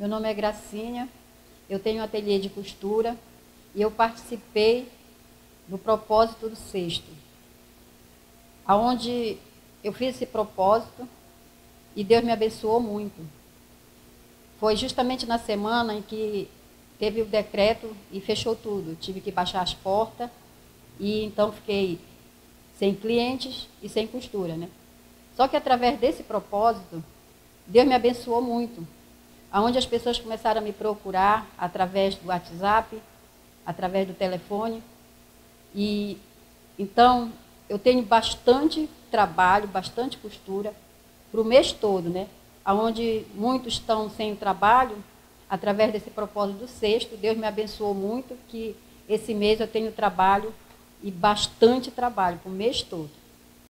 Meu nome é Gracinha, eu tenho um ateliê de costura e eu participei do propósito do sexto, aonde eu fiz esse propósito e Deus me abençoou muito. Foi justamente na semana em que teve o decreto e fechou tudo. Tive que baixar as portas e então fiquei sem clientes e sem costura, né? Só que através desse propósito, Deus me abençoou muito. Aonde as pessoas começaram a me procurar através do WhatsApp, através do telefone. E então eu tenho bastante trabalho, bastante costura para o mês todo, né? Aonde muitos estão sem trabalho, através desse propósito do sexto, Deus me abençoou muito que esse mês eu tenho trabalho e bastante trabalho para o mês todo.